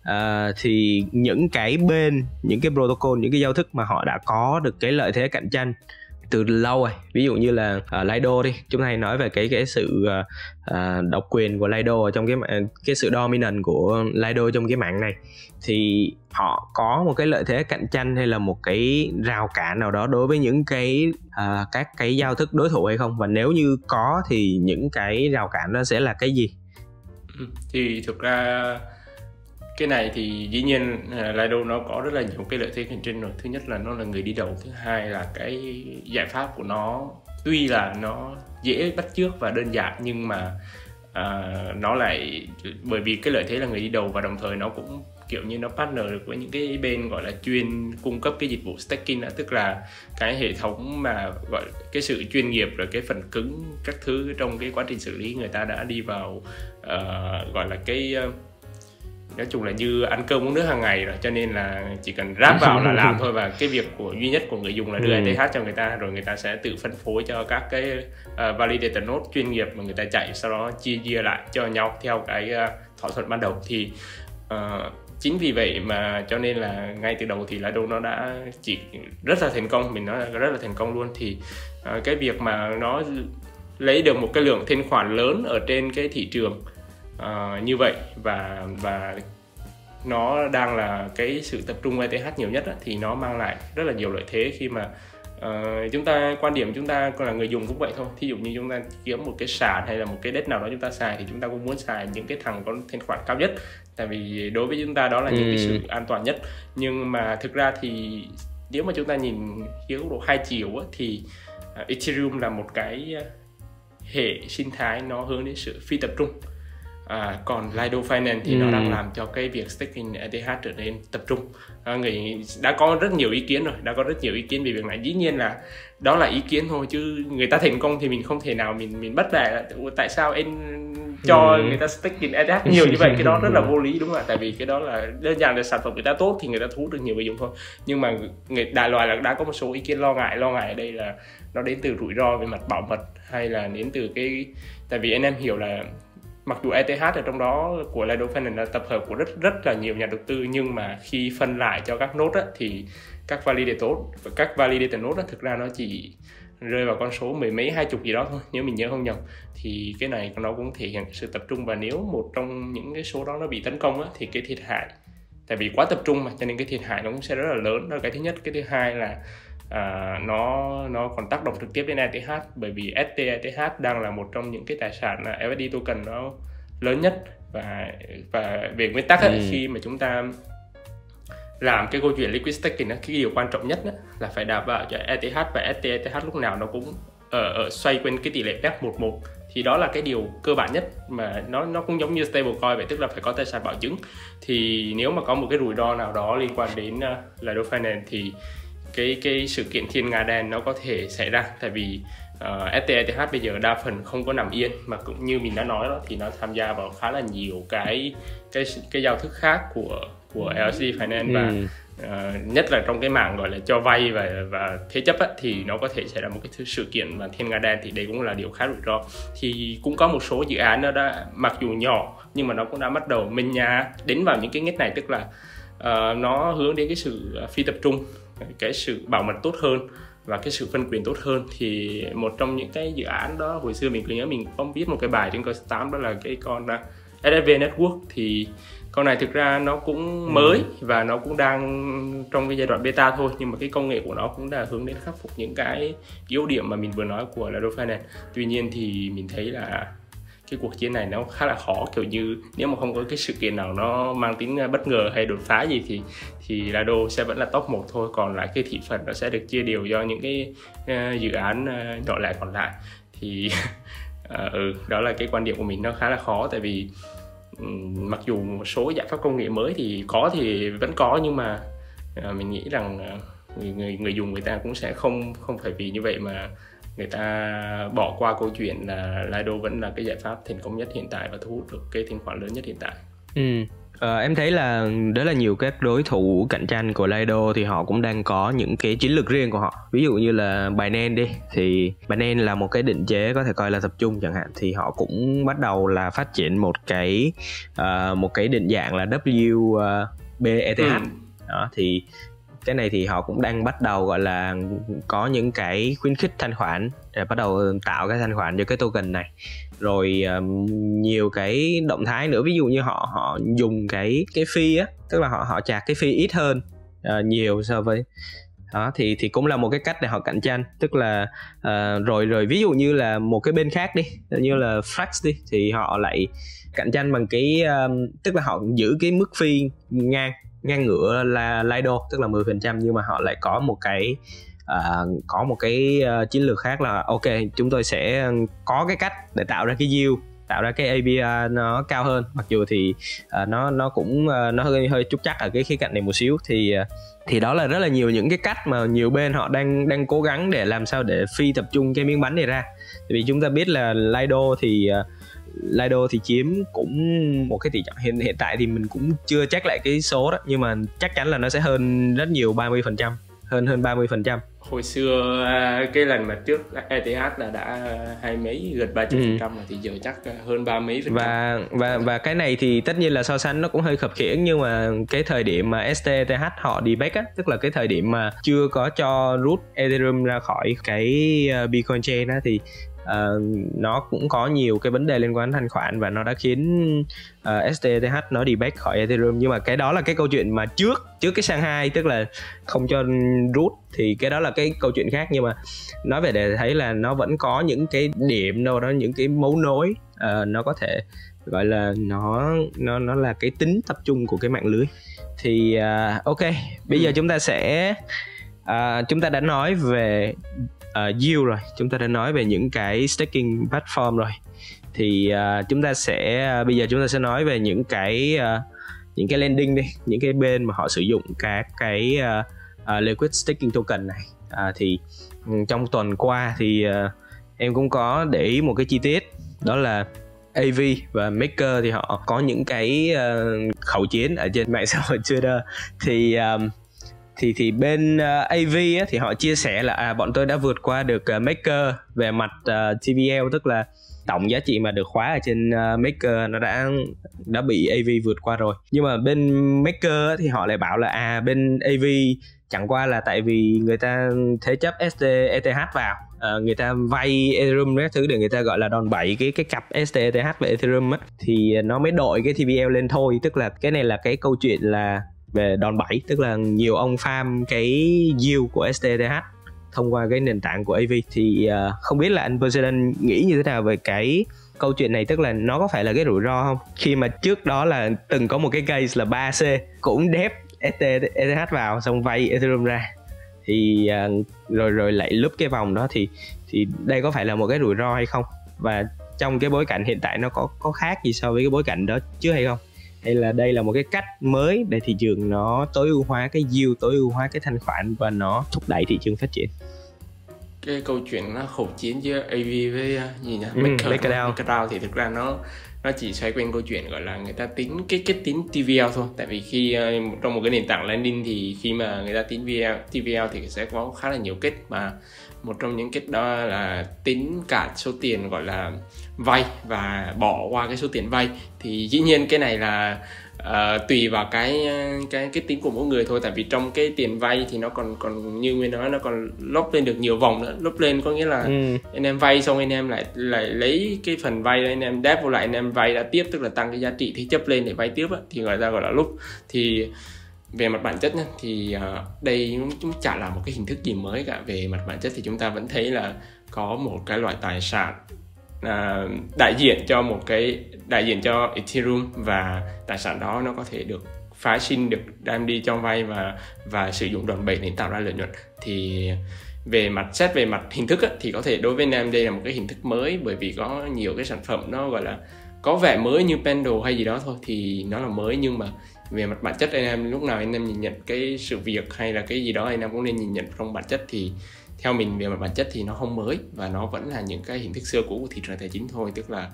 B: À, thì những cái bên những cái protocol những cái giao thức mà họ đã có được cái lợi thế cạnh tranh từ lâu rồi. Ví dụ như là uh, Lido đi. Chúng ta nói về cái cái sự uh, độc quyền của Lido trong cái cái sự dominant của Lido trong cái mạng này. Thì họ có một cái lợi thế cạnh tranh hay là một cái rào cản nào đó đối với những cái uh, các cái giao thức đối thủ hay không? Và nếu như có thì những cái rào cản đó sẽ là cái gì?
C: Ừ, thì thực ra cái này thì dĩ nhiên à, Lido nó có rất là nhiều cái lợi thế cạnh tranh rồi. Thứ nhất là nó là người đi đầu thứ hai là cái giải pháp của nó tuy là nó dễ bắt chước và đơn giản nhưng mà à, nó lại bởi vì cái lợi thế là người đi đầu và đồng thời nó cũng kiểu như nó partner được với những cái bên gọi là chuyên cung cấp cái dịch vụ staking đó tức là cái hệ thống mà gọi cái sự chuyên nghiệp rồi cái phần cứng các thứ trong cái quá trình xử lý người ta đã đi vào uh, gọi là cái uh, nói chung là như ăn cơm uống nước hàng ngày rồi cho nên là chỉ cần ráp vào là làm thôi và cái việc của duy nhất của người dùng là đưa ETH cho người ta rồi người ta sẽ tự phân phối cho các cái uh, validator node chuyên nghiệp mà người ta chạy sau đó chia chia lại cho nhau theo cái uh, thỏa thuận ban đầu. Thì uh, chính vì vậy mà cho nên là ngay từ đầu thì Lido nó đã chỉ rất là thành công mình nói là rất là thành công luôn. Thì uh, cái việc mà nó lấy được một cái lượng thanh khoản lớn ở trên cái thị trường uh, như vậy và và nó đang là cái sự tập trung ETH nhiều nhất á, thì nó mang lại rất là nhiều lợi thế khi mà uh, chúng ta quan điểm chúng ta là người dùng cũng vậy thôi. Thí dụ như chúng ta kiếm một cái sàn hay là một cái đất nào đó chúng ta xài thì chúng ta cũng muốn xài những cái thằng có thanh khoản cao nhất. Tại vì đối với chúng ta đó là những ừ. cái sự an toàn nhất. Nhưng mà thực ra thì nếu mà chúng ta nhìn dưới góc độ hai chiều á, thì uh, Ethereum là một cái hệ sinh thái nó hướng đến sự phi tập trung à, còn Lido Finance thì ừ. nó đang làm cho cái việc staking ETH trở nên tập trung. À, người đã có rất nhiều ý kiến rồi đã có rất nhiều ý kiến về việc này. Dĩ nhiên là đó là ý kiến thôi chứ người ta thành công thì mình không thể nào mình mình bắt bẻ. Tại sao em cho ừ. người ta staking ETH nhiều như vậy? Cái đó rất là vô lý đúng không ạ? Tại vì cái đó là đơn giản là sản phẩm người ta tốt thì người ta thu được nhiều người dùng thôi. Nhưng mà người đại loại là đã có một số ý kiến lo ngại lo ngại ở đây là nó đến từ rủi ro về mặt bảo mật hay là đến từ cái tại vì anh em hiểu là mặc dù ETH ở trong đó của Lido Finance là tập hợp của rất rất là nhiều nhà đầu tư nhưng mà khi phân lại cho các nốt á, thì các validator các validator nốt á, thực ra nó chỉ rơi vào con số mười mấy hai chục gì đó thôi nếu mình nhớ không nhầm. Thì cái này nó cũng thể hiện sự tập trung và nếu một trong những cái số đó nó bị tấn công á, thì cái thiệt hại tại vì quá tập trung mà cho nên cái thiệt hại nó cũng sẽ rất là lớn. Đó là cái thứ nhất. Cái thứ hai là à, nó nó còn tác động trực tiếp đến ETH bởi vì STETH đang là một trong những cái tài sản là USD token nó lớn nhất. Và và về nguyên tắc ấy, ừ. khi mà chúng ta làm cái câu chuyện liquid staking cái điều quan trọng nhất là phải đảm bảo cho ETH và STETH lúc nào nó cũng ở, ở xoay quanh cái tỷ lệ phép 11 thì đó là cái điều cơ bản nhất mà nó nó cũng giống như stablecoin vậy tức là phải có tài sản bảo chứng. Thì nếu mà có một cái rủi ro nào đó liên quan đến uh, Lido Finance thì cái cái sự kiện thiên nga đen nó có thể xảy ra. Tại vì uh, STETH bây giờ đa phần không có nằm yên mà cũng như mình đã nói đó thì nó tham gia vào khá là nhiều cái cái cái giao thức khác của của LC Finance và uh, nhất là trong cái mảng gọi là cho vay và và thế chấp á, thì nó có thể xảy ra một cái sự kiện mà thiên nga đen thì đây cũng là điều khá rủi ro. Thì cũng có một số dự án nó đã mặc dù nhỏ nhưng mà nó cũng đã bắt đầu minh nhà đến vào những cái ngách này tức là uh, nó hướng đến cái sự phi tập trung cái sự bảo mật tốt hơn và cái sự phân quyền tốt hơn thì một trong những cái dự án đó hồi xưa mình cứ nhớ mình có viết một cái bài trên Coin đó là cái con uh, SSV Network thì con này thực ra nó cũng ừ. mới và nó cũng đang trong cái giai đoạn beta thôi nhưng mà cái công nghệ của nó cũng đã hướng đến khắc phục những cái yếu điểm mà mình vừa nói của là Finance tuy nhiên thì mình thấy là cái cuộc chiến này nó khá là khó. Kiểu như nếu mà không có cái sự kiện nào nó mang tính à, bất ngờ hay đột phá gì thì thì Lado sẽ vẫn là top 1 thôi. Còn lại cái thị phần nó sẽ được chia đều do những cái uh, dự án uh, nhỏ lẻ còn lại. Thì uh, ừ đó là cái quan điểm của mình. Nó khá là khó tại vì um, mặc dù một số giải pháp công nghệ mới thì có thì vẫn có nhưng mà uh, mình nghĩ rằng uh, người người người dùng người ta cũng sẽ không không phải vì như vậy mà người ta bỏ qua câu chuyện là Lido vẫn là cái giải pháp thành công nhất hiện tại và thu hút được cái thanh khoản lớn nhất hiện tại.
B: Ừ. À, em thấy là rất là nhiều các đối thủ cạnh tranh của Lido thì họ cũng đang có những cái chiến lược riêng của họ. Ví dụ như là Binance đi thì Binance là một cái định chế có thể coi là tập trung chẳng hạn thì họ cũng bắt đầu là phát triển một cái uh, một cái định dạng là WBETH. Ừ. Đó thì cái này thì họ cũng đang bắt đầu gọi là có những cái khuyến khích thanh khoản để bắt đầu tạo cái thanh khoản cho cái token này. Rồi um, nhiều cái động thái nữa ví dụ như họ họ dùng cái cái phi á tức là họ họ chạc cái phi ít hơn uh, nhiều so với đó thì thì cũng là một cái cách để họ cạnh tranh. Tức là uh, rồi rồi ví dụ như là một cái bên khác đi như là Frax đi thì họ lại cạnh tranh bằng cái um, tức là họ giữ cái mức phi ngang ngang ngửa là Lido tức là 10% nhưng mà họ lại có một cái uh, có một cái uh, chiến lược khác là ok chúng tôi sẽ có cái cách để tạo ra cái yield tạo ra cái API nó cao hơn. Mặc dù thì uh, nó nó cũng uh, nó hơi hơi chút chắc ở cái khía cạnh này một xíu. Thì uh, thì đó là rất là nhiều những cái cách mà nhiều bên họ đang đang cố gắng để làm sao để phi tập trung cái miếng bánh này ra. Tại vì chúng ta biết là Lido thì uh, Lido thì chiếm cũng một cái tỷ trọng. Hiện hiện tại thì mình cũng chưa chắc lại cái số đó nhưng mà chắc chắn là nó sẽ hơn rất nhiều 30% hơn hơn 30%
C: hồi xưa à, cái lần mà trước ETH là đã hai mấy gần ba chục phần trăm ừ. thì giờ chắc hơn ba mấy phần
B: và và và cái này thì tất nhiên là so sánh nó cũng hơi khập khiễng nhưng mà cái thời điểm mà STTH họ đi back á tức là cái thời điểm mà chưa có cho rút Ethereum ra khỏi cái à, Bitcoin chain á thì uh, nó cũng có nhiều cái vấn đề liên quan đến thanh khoản và nó đã khiến uh, ờ, STTH nó đi back khỏi Ethereum. Nhưng mà cái đó là cái câu chuyện mà trước trước cái sang hai tức là không cho rút thì cái đó là cái câu chuyện khác. Nhưng mà nói về để thấy là nó vẫn có những cái điểm đâu đó những cái mấu nối uh, nó có thể gọi là nó nó nó là cái tính tập trung của cái mạng lưới. Thì uh, ok bây giờ ừ. chúng ta sẽ à, chúng ta đã nói về uh, yield rồi. Chúng ta đã nói về những cái staking platform rồi. Thì uh, chúng ta sẽ uh, bây giờ chúng ta sẽ nói về những cái uh, những cái lending đi những cái bên mà họ sử dụng các cái uh, uh, liquid staking token này. Uh, thì um, trong tuần qua thì uh, em cũng có để ý một cái chi tiết đó là AV và Maker thì họ có những cái uh, khẩu chiến ở trên mạng xã hội Twitter. Thì um, thì thì bên ờ, uh, AV á, thì họ chia sẻ là à, bọn tôi đã vượt qua được uh, Maker về mặt ờ, uh, TVL tức là tổng giá trị mà được khóa ở trên uh, Maker nó đã đã bị AV vượt qua rồi. Nhưng mà bên Maker thì họ lại bảo là à bên AV chẳng qua là tại vì người ta thế chấp ST ETH vào uh, người ta vay Ethereum các thứ để người ta gọi là đòn bẩy cái cái cặp STETH và Ethereum á thì nó mới đội cái TVL lên thôi. Tức là cái này là cái câu chuyện là về đòn bẩy tức là nhiều ông farm cái yield của STETH thông qua cái nền tảng của AV thì uh, không biết là anh President nghĩ như thế nào về cái câu chuyện này tức là nó có phải là cái rủi ro không? Khi mà trước đó là từng có một cái case là 3C cũng đép ETH vào xong vay Ethereum ra. Thì uh, rồi rồi lại lúp cái vòng đó thì thì đây có phải là một cái rủi ro hay không? Và trong cái bối cảnh hiện tại nó có có khác gì so với cái bối cảnh đó trước hay không? Hay là đây là một cái cách mới để thị trường nó tối ưu hóa cái yield tối ưu hóa cái thanh khoản và nó thúc đẩy thị trường phát triển
C: cái câu chuyện nó khẩu chiến giữa AV với uh, gì nhỉ?
B: Ừ,
C: MakerDAO. MakerDAO thì thực ra nó nó chỉ xoay quanh câu chuyện gọi là người ta tính cái cái tính TVL thôi tại vì khi uh, trong một cái nền tảng landing thì khi mà người ta tính VL, TVL thì sẽ có khá là nhiều kết mà một trong những kết đó là tính cả số tiền gọi là vay và bỏ qua cái số tiền vay thì dĩ nhiên cái này là uh, tùy vào cái cái cái tính của mỗi người thôi. Tại vì trong cái tiền vay thì nó còn còn như nguyên nói nó còn lốp lên được nhiều vòng nữa. Lốp lên có nghĩa là ừ. anh em vay xong anh em lại lại lấy cái phần vay anh em đáp vô lại anh em vay đã tiếp tức là tăng cái giá trị thế chấp lên để vay tiếp á, thì gọi ra gọi là lúc thì về mặt bản chất nhá, thì uh, đây cũng chả là một cái hình thức gì mới cả. Về mặt bản chất thì chúng ta vẫn thấy là có một cái loại tài sản uh, đại diện cho một cái đại diện cho Ethereum và tài sản đó nó có thể được phái sinh được đem đi cho vay và và sử dụng đòn bẩy để tạo ra lợi nhuận. Thì về mặt xét về mặt hình thức á, thì có thể đối với anh em đây là một cái hình thức mới bởi vì có nhiều cái sản phẩm nó gọi là có vẻ mới như Pendle hay gì đó thôi thì nó là mới. Nhưng mà về mặt bản chất anh em lúc nào anh em nhìn nhận cái sự việc hay là cái gì đó anh em cũng nên nhìn nhận trong bản chất. Thì theo mình về mặt bản chất thì nó không mới và nó vẫn là những cái hình thức xưa cũ của thị trường tài chính thôi tức là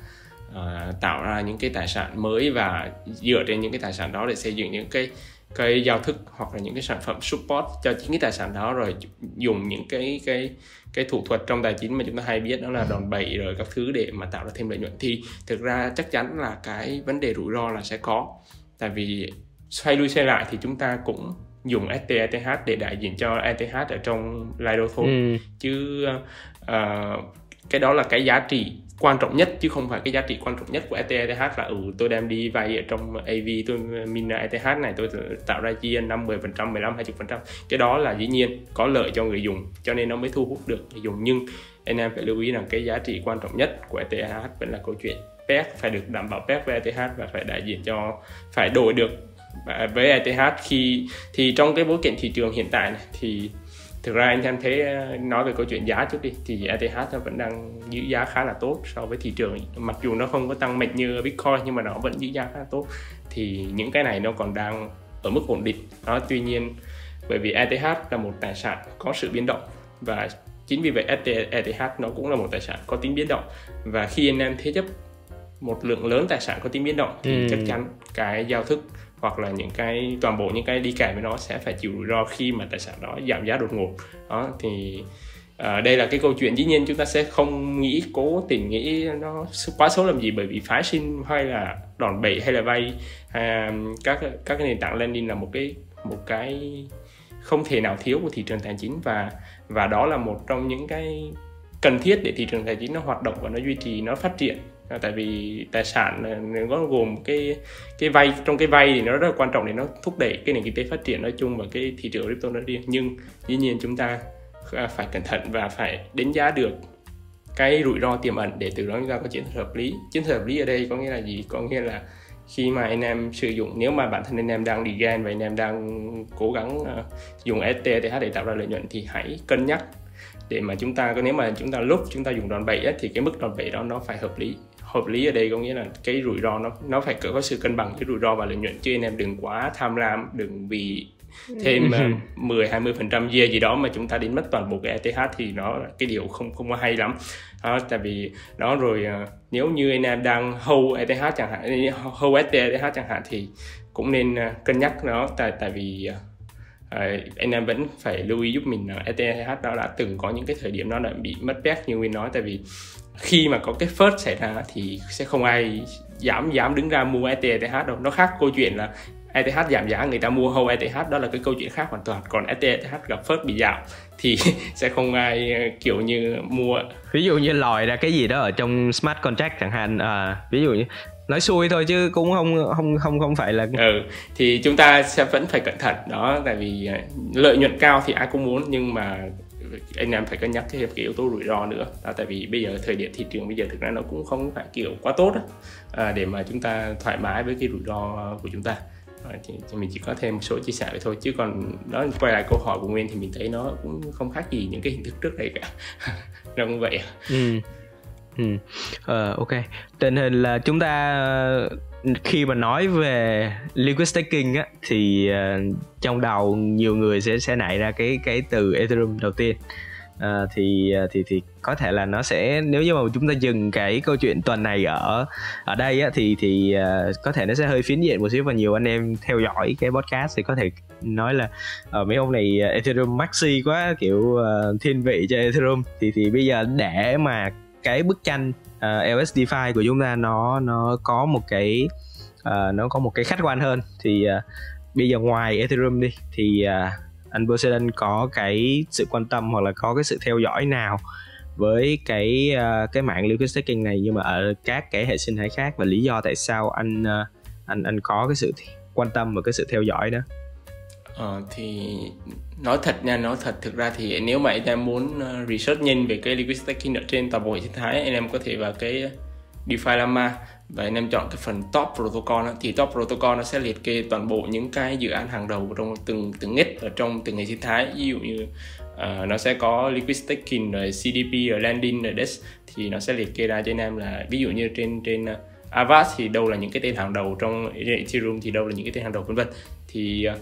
C: uh, tạo ra những cái tài sản mới và dựa trên những cái tài sản đó để xây dựng những cái cái giao thức hoặc là những cái sản phẩm support cho chính cái tài sản đó rồi dùng những cái cái cái thủ thuật trong tài chính mà chúng ta hay biết đó là đòn bẩy rồi các thứ để mà tạo ra thêm lợi nhuận. Thì thực ra chắc chắn là cái vấn đề rủi ro là sẽ có tại vì xoay lui xoay lại thì chúng ta cũng dùng STETH để đại diện cho ETH ở trong Lido thôi ừ. chứ uh, cái đó là cái giá trị quan trọng nhất chứ không phải cái giá trị quan trọng nhất của ETH là ừ tôi đem đi vay ở trong AV tôi mina ETH này tôi tạo ra chia 5 10 phần trăm 15 20 phần trăm. Cái đó là dĩ nhiên có lợi cho người dùng cho nên nó mới thu hút được người dùng. Nhưng anh em phải lưu ý rằng cái giá trị quan trọng nhất của ETH vẫn là câu chuyện PEC phải được đảm bảo PEC với ETH và phải đại diện cho phải đổi được với ETH khi thì trong cái bối cảnh thị trường hiện tại này thì thực ra anh em thấy ờ, nói về câu chuyện giá trước đi thì ETH nó vẫn đang giữ giá khá là tốt so với thị trường. Mặc dù nó không có tăng mạnh như Bitcoin nhưng mà nó vẫn giữ giá khá là tốt. Thì những cái này nó còn đang ở mức ổn định. Đó tuy nhiên bởi vì ETH là một tài sản có sự biến động và chính vì vậy ETH nó cũng là một tài sản có tính biến động. Và khi anh em thế chấp một lượng lớn tài sản có tính biến động thì ừ. chắc chắn cái giao thức hoặc là những cái toàn bộ những cái đi kèm với nó sẽ phải chịu rủi ro khi mà tài sản đó giảm giá đột ngột. Đó thì à, đây là cái câu chuyện. Dĩ nhiên chúng ta sẽ không nghĩ cố tình nghĩ nó quá xấu làm gì bởi vì phái sinh hay là đòn bẩy hay là vay à, các các cái nền tảng lending là một cái một cái không thể nào thiếu của thị trường tài chính và và đó là một trong những cái cần thiết để thị trường tài chính nó hoạt động và nó duy trì nó phát triển à, tại vì tài sản ờ, nó gồm cái cái vay trong cái vay thì nó rất là quan trọng để nó thúc đẩy cái nền kinh tế phát triển nói chung và cái thị trường crypto nói riêng. Nhưng dĩ nhiên chúng ta à, phải cẩn thận và phải đánh giá được cái rủi ro tiềm ẩn để từ đó chúng ta có chiến thuật hợp lý. Chiến thuật hợp lý ở đây có nghĩa là gì? Có nghĩa là khi mà anh em sử dụng nếu mà bản thân anh em đang đi gan và anh em đang cố gắng uh, dùng STTH để tạo ra lợi nhuận thì hãy cân nhắc để mà chúng ta nếu mà chúng ta lúc chúng ta dùng đòn bẩy ấy, thì cái mức đòn bẩy đó nó phải hợp lý hợp lý ở đây có nghĩa là cái rủi ro nó nó phải có sự cân bằng. Cái rủi ro và lợi nhuận. Chứ anh em đừng quá tham lam đừng vì thêm uh, 10 20 phần trăm gì đó mà chúng ta đến mất toàn bộ cái ETH thì nó cái điều không không có hay lắm. Đó, tại vì đó rồi uh, nếu như anh em đang hold ETH chẳng hạn hold ETH chẳng hạn thì cũng nên uh, cân nhắc nó. Tại tại vì uh, anh em vẫn phải lưu ý giúp mình là ETH nó đã từng có những cái thời điểm nó đã bị mất pet như Nguyên nói. Tại vì khi mà có cái first xảy ra thì sẽ không ai dám dám đứng ra mua ETH đâu. Nó khác câu chuyện là ETH giảm giá người ta mua hầu ETH đó là cái câu chuyện khác hoàn toàn. Còn ETH gặp first bị giảm thì sẽ không ai ờ, kiểu như mua.
B: Ví dụ như lòi ra cái gì đó ở trong smart contract chẳng hạn à, ví dụ như nói xui thôi chứ cũng không không không không phải là
C: ừ thì chúng ta sẽ vẫn phải cẩn thận. Đó tại vì ờ, lợi nhuận cao thì ai cũng muốn nhưng mà anh em phải cân nhắc thêm cái yếu tố rủi ro nữa. À, tại vì bây giờ thời điểm thị trường bây giờ thực ra nó cũng không phải kiểu quá tốt đó, à, để mà chúng ta thoải mái với cái rủi ro của chúng ta. À, thì, thì mình chỉ có thêm một số chia sẻ vậy thôi. Chứ còn đó quay lại câu hỏi của nguyên thì mình thấy nó cũng không khác gì những cái hình thức trước đây cả. Nó cũng vậy.
B: Ừ. Ừ. Uh, ok. Tình hình là chúng ta khi mà nói về liquid staking á thì uh, trong đầu nhiều người sẽ sẽ nảy ra cái cái từ ethereum đầu tiên. Uh, thì ờ, thì thì có thể là nó sẽ nếu như mà chúng ta dừng cái câu chuyện tuần này ở ở đây á thì thì uh, có thể nó sẽ hơi phiến diện một xíu và nhiều anh em theo dõi cái podcast thì có thể nói là uh, mấy ông này ethereum maxi quá kiểu uh, thiên vị cho ethereum. Thì thì bây giờ để mà cái bức tranh À, uh, LSDFi của chúng ta nó nó có một cái uh, nó có một cái khách quan hơn. Thì uh, bây giờ ngoài Ethereum đi thì uh, anh Poseidon có cái sự quan tâm hoặc là có cái sự theo dõi nào với cái uh, cái mạng liquid staking này nhưng mà ở các cái hệ sinh thái khác và lý do tại sao anh uh, anh anh có cái sự quan tâm và cái sự theo dõi đó?
C: Ờ, thì nói thật nha nói thật thực ra thì nếu mà anh em muốn ờ, research nhanh về cái liquid staking ở trên toàn bộ hệ sinh thái anh em có thể vào cái DeFi Lama và anh em chọn cái phần top protocol đó, thì top protocol nó sẽ liệt kê toàn bộ những cái dự án hàng đầu trong từng từng nít ở trong từng hệ sinh thái. Ví dụ như uh, nó sẽ có liquid staking rồi CDP rồi landing rồi DEX thì nó sẽ liệt kê ra cho anh em là ví dụ như trên trên uh, Avast thì đâu là những cái tên hàng đầu trong Ethereum thì đâu là những cái tên hàng đầu vân vân. Thì uh,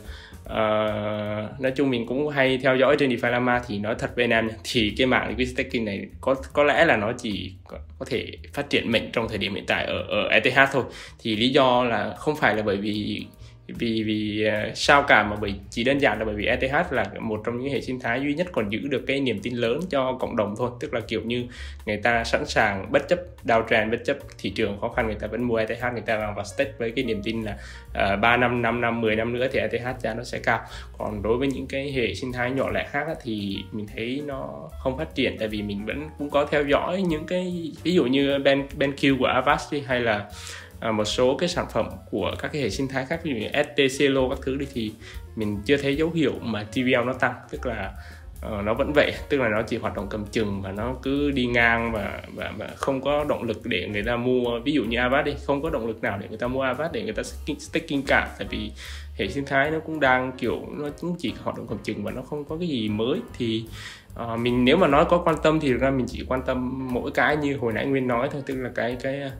C: uh, nói chung mình cũng hay theo dõi trên DeFi Lama thì nói thật với anh em thì cái mạng liquid staking này có có lẽ là nó chỉ có, có thể phát triển mạnh trong thời điểm hiện tại ở ở ETH thôi. Thì lý do là không phải là bởi vì vì vì uh, sao cả mà bởi chỉ đơn giản là bởi vì ETH là một trong những hệ sinh thái duy nhất còn giữ được cái niềm tin lớn cho cộng đồng thôi. Tức là kiểu như người ta sẵn sàng bất chấp đào tràn bất chấp thị trường khó khăn người ta vẫn mua ETH người ta vào và stake với cái niềm tin là à, uh, 3 năm 5 năm 10 năm nữa thì ETH giá nó sẽ cao. Còn đối với những cái hệ sinh thái nhỏ lẻ khác thì mình thấy nó không phát triển tại vì mình vẫn cũng có theo dõi những cái ví dụ như Ben BenQ của Avast hay là à, một số cái sản phẩm của các cái hệ sinh thái khác ví dụ như STCLO các thứ đi thì mình chưa thấy dấu hiệu mà TVL nó tăng tức là uh, nó vẫn vậy tức là nó chỉ hoạt động cầm chừng và nó cứ đi ngang và, và và không có động lực để người ta mua. Ví dụ như Avast đi không có động lực nào để người ta mua Avast để người ta staking, staking cả tại vì hệ sinh thái nó cũng đang kiểu nó cũng chỉ hoạt động cầm chừng và nó không có cái gì mới. Thì uh, mình nếu mà nói có quan tâm thì ra mình chỉ quan tâm mỗi cái như hồi nãy Nguyên nói thôi tức là cái cái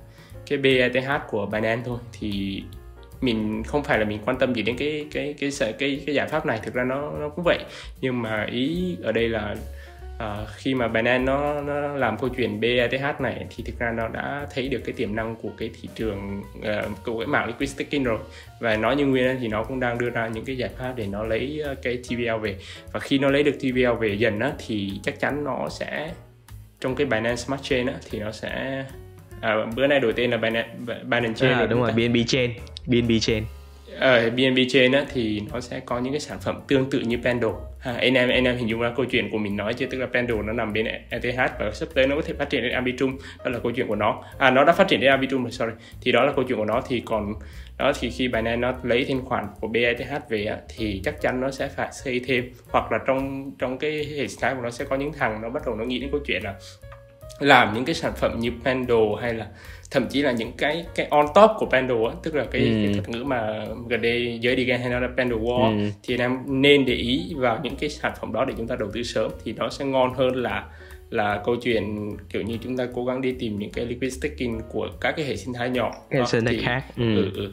C: cái BETH của Binance thôi thì mình không phải là mình quan tâm gì đến cái cái cái cái cái, cái giải pháp này thực ra nó nó cũng vậy. Nhưng mà ý ở đây là uh, khi mà Binance nó nó làm câu chuyện BETH này thì thực ra nó đã thấy được cái tiềm năng của cái thị trường uh, của cái mạng liquid staking rồi. Và nói như nguyên thì nó cũng đang đưa ra những cái giải pháp để nó lấy à, cái TVL về. Và khi nó lấy được TVL về dần á thì chắc chắn nó sẽ trong cái Binance Smart Chain á thì nó sẽ à, bữa nay đổi tên là Binance, Chain
B: à, đúng rồi BNB Chain. BNB Chain.
C: Ở ờ, BNB Chain á, thì nó sẽ có những cái sản phẩm tương tự như Pendle à, anh em anh em hình dung ra câu chuyện của mình nói chứ tức là Pendle nó nằm bên ETH và sắp tới nó có thể phát triển đến Arbitrum. Đó là câu chuyện của nó. À nó đã phát triển đến Arbitrum rồi sorry. Thì đó là câu chuyện của nó. Thì còn đó thì khi Binance nó lấy thêm khoản của BETH về á, thì chắc chắn nó sẽ phải xây thêm. Hoặc là trong trong cái hệ sinh thái của nó sẽ có những thằng nó bắt đầu nó nghĩ đến câu chuyện là làm những cái sản phẩm như Pendle hay là thậm chí là những cái cái on top của Pendle á tức là cái, ừ. cái thuật ngữ mà gần đây giới đi hay nói là Pendle Wall ừ. thì em nên để ý vào những cái sản phẩm đó để chúng ta đầu tư sớm thì nó sẽ ngon hơn là là câu chuyện kiểu như chúng ta cố gắng đi tìm những cái liquid staking của các cái hệ sinh thái nhỏ
B: hệ sinh thái khác
C: ừ. Ừ, ừ.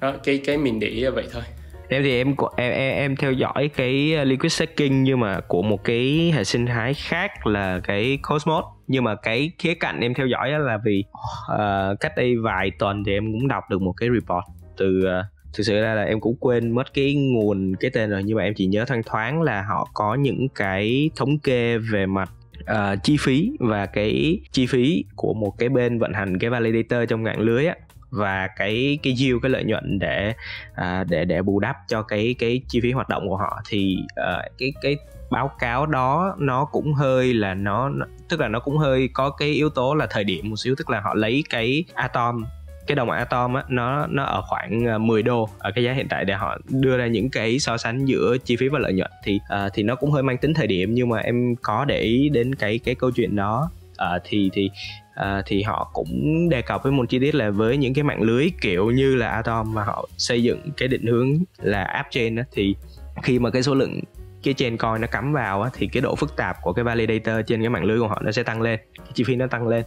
C: đó cái cái mình để ý là vậy thôi
B: em thì em em em, em theo dõi cái liquid staking nhưng mà của một cái hệ sinh thái khác là cái Cosmos nhưng mà cái khía cạnh em theo dõi là vì uh, cách đây vài tuần thì em cũng đọc được một cái report từ uh, thực sự ra là em cũng quên mất cái nguồn cái tên rồi nhưng mà em chỉ nhớ thoáng thoáng là họ có những cái thống kê về mặt uh, chi phí và cái chi phí của một cái bên vận hành cái validator trong mạng lưới á và cái cái yield cái lợi nhuận để à, để để bù đắp cho cái cái chi phí hoạt động của họ thì uh, cái cái báo cáo đó nó cũng hơi là nó tức là nó cũng hơi có cái yếu tố là thời điểm một xíu tức là họ lấy cái atom cái đồng atom á nó nó ở khoảng ờ, 10 đô ở cái giá hiện tại để họ đưa ra những cái so sánh giữa chi phí và lợi nhuận thì uh, thì nó cũng hơi mang tính thời điểm nhưng mà em có để ý đến cái cái câu chuyện đó uh, thì thì à, thì họ cũng đề cập với một chi tiết là với những cái mạng lưới kiểu như là Atom mà họ xây dựng cái định hướng là app chain đó thì khi mà cái số lượng cái chain coin nó cắm vào á, thì cái độ phức tạp của cái validator trên cái mạng lưới của họ nó sẽ tăng lên cái chi phí nó tăng lên.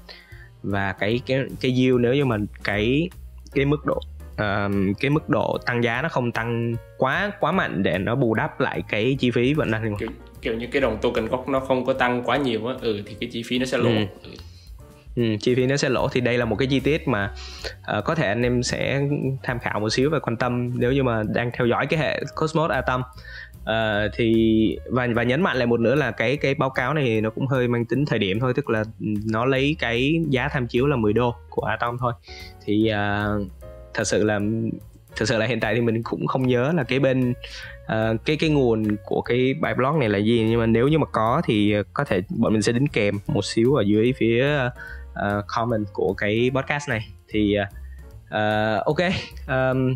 B: Và cái cái cái yield nếu như mà cái cái mức độ uh, cái mức độ tăng giá nó không tăng quá quá mạnh để nó bù đắp lại cái chi phí vận hành
C: kiểu, như cái đồng token gốc nó không có tăng quá nhiều á ừ thì cái chi phí nó sẽ lỗ. Ừ. ừ.
B: Ừ, chi phí nó sẽ lỗ. Thì đây là một cái chi tiết mà uh, có thể anh em sẽ tham khảo một xíu và quan tâm nếu như mà đang theo dõi cái hệ Cosmos Atom. Uh, thì và và nhấn mạnh lại một nữa là cái cái báo cáo này nó cũng hơi mang tính thời điểm thôi tức là nó lấy cái giá tham chiếu là 10 đô của Atom thôi. Thì uh, thật sự là thật sự là hiện tại thì mình cũng không nhớ là cái bên uh, cái cái nguồn của cái bài blog này là gì? Nhưng mà nếu như mà có thì có thể bọn mình sẽ đính kèm một xíu ở dưới phía uh, comment của cái podcast này. Thì uh, ok um,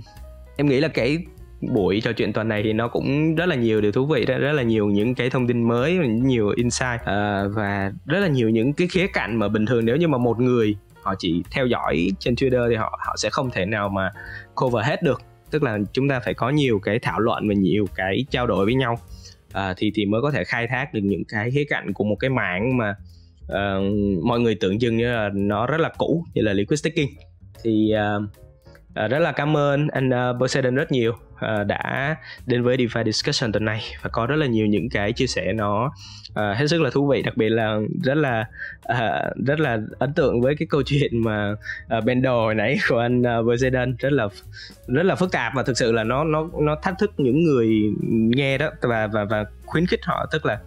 B: em nghĩ là cái buổi trò chuyện tuần này thì nó cũng rất là nhiều điều thú vị rất là nhiều những cái thông tin mới nhiều insight uh, và rất là nhiều những cái khía cạnh mà bình thường nếu như mà một người họ chỉ theo dõi trên Twitter thì họ họ sẽ không thể nào mà cover hết được tức là chúng ta phải có nhiều cái thảo luận và nhiều cái trao đổi với nhau. À, thì thì mới có thể khai thác được những cái khía cạnh của một cái mạng mà uh, mọi người tưởng chừng như là nó rất là cũ như là liquid staking. Thì uh, uh, rất là cảm ơn anh uh, Poseidon rất nhiều uh, đã đến với DeFi Discussion tuần này và có rất là nhiều những cái chia sẻ nó uh, hết sức là thú vị đặc biệt là rất là uh, rất là ấn tượng với cái câu chuyện mà ờ, uh, Bendo hồi nãy của anh uh, Poseidon. Rất là rất là phức tạp và thực sự là nó nó nó thách thức những người nghe đó và và và khuyến khích họ tức là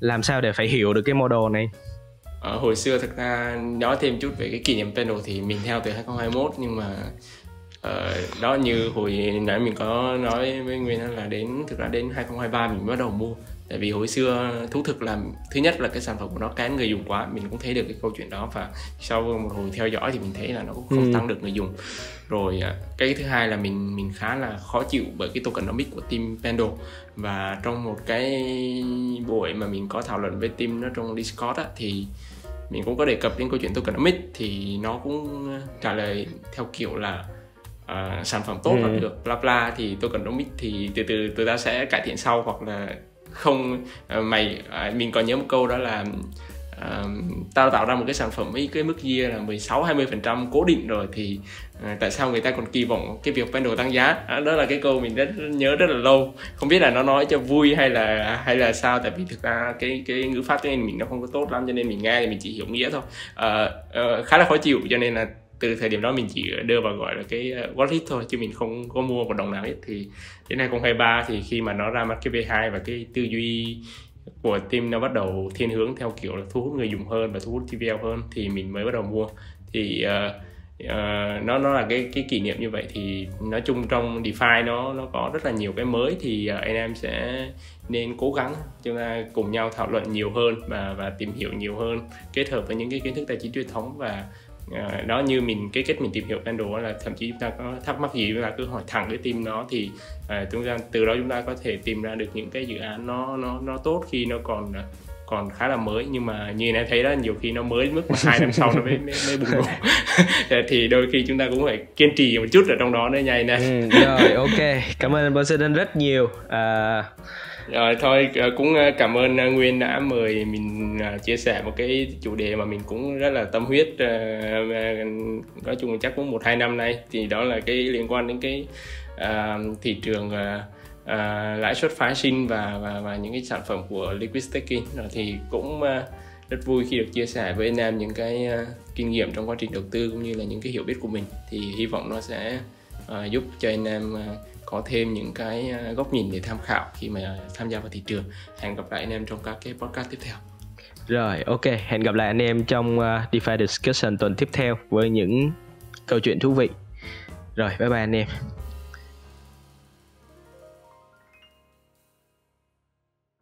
B: làm sao để phải hiểu được cái model này.
C: Ờ, hồi xưa thực ra nói thêm chút về cái kỷ niệm panel thì mình theo từ 2021 nhưng mà uh, đó như hồi nãy mình có nói với Nguyên là đến thực ra đến 2023 mình bắt đầu mua tại vì hồi xưa thú thực là thứ nhất là cái sản phẩm của nó kén người dùng quá mình cũng thấy được cái câu chuyện đó và sau một hồi theo dõi thì mình thấy là nó cũng không ừ. tăng được người dùng rồi à, cái thứ hai là mình mình khá là khó chịu bởi cái tokenomics của team Pendo và trong một cái buổi mà mình có thảo luận với team nó trong Discord á, thì mình cũng có đề cập đến câu chuyện tokenomics thì nó cũng trả lời theo kiểu là uh, sản phẩm tốt ừ. là được bla bla thì tokenomics thì từ từ từ ta sẽ cải thiện sau hoặc là không à, mày à, mình còn nhớ một câu đó là uh, tao tạo ra một cái sản phẩm với cái mức year là 16 20 phần trăm cố định rồi thì uh, tại sao người ta còn kỳ vọng cái việc bundle tăng giá? À, đó là cái câu mình rất nhớ rất là lâu. Không biết là nó nói cho vui hay là hay là sao? Tại vì thực ra cái cái ngữ pháp tiếng mình nó không có tốt lắm cho nên mình nghe thì mình chỉ hiểu nghĩa thôi. Uh, uh, khá là khó chịu cho nên là từ thời điểm đó mình chỉ đưa vào gọi là cái ờ, wallet thôi chứ mình không có mua một đồng nào hết. Thì đến 2023 thì khi mà nó ra mắt cái V2 và cái tư duy của team nó bắt đầu thiên hướng theo kiểu là thu hút người dùng hơn và thu hút TVL hơn thì mình mới bắt đầu mua. Thì uh, uh, nó nó là cái cái kỷ niệm như vậy. Thì nói chung trong DeFi nó nó có rất là nhiều cái mới thì uh, anh em sẽ nên cố gắng chúng ta cùng nhau thảo luận nhiều hơn và và tìm hiểu nhiều hơn kết hợp với những cái kiến thức tài chính truyền thống và à, đó như mình cái cách mình tìm hiểu Pandora là thậm chí chúng ta có thắc mắc gì chúng ta cứ hỏi thẳng cái team nó thì à, chúng ta từ đó chúng ta có thể tìm ra được những cái dự án nó nó nó tốt khi nó còn à, còn khá là mới. Nhưng mà như này thấy đó nhiều khi nó mới mức mà hai năm sau nó mới mới, mới bùng nổ. Thì đôi khi chúng ta cũng phải kiên trì một chút ở trong đó nữa nhảy này
B: ừ, rồi ok. Cảm ơn anh rất nhiều. À,
C: rồi thôi ờ, cũng ờ, cảm ơn ờ, Nguyên đã mời mình chia sẻ một cái chủ đề mà mình cũng rất là tâm huyết nói chung chắc cũng một hai năm nay. Thì đó là cái liên quan đến cái uh, thị trường uh, lãi suất phái sinh và và và những cái sản phẩm của liquid staking. Rồi thì cũng rất vui khi được chia sẻ với anh em những cái kinh nghiệm trong quá trình đầu tư cũng như là những cái hiểu biết của mình. Thì hy vọng nó sẽ giúp cho anh em có thêm những cái à, góc nhìn để tham khảo khi mà tham gia vào thị trường. Hẹn gặp lại anh em trong các cái podcast tiếp theo.
B: Rồi, ok. Hẹn gặp lại anh em trong à, DeFi discussion tuần tiếp theo với những câu chuyện thú vị. Rồi, bye bye anh em.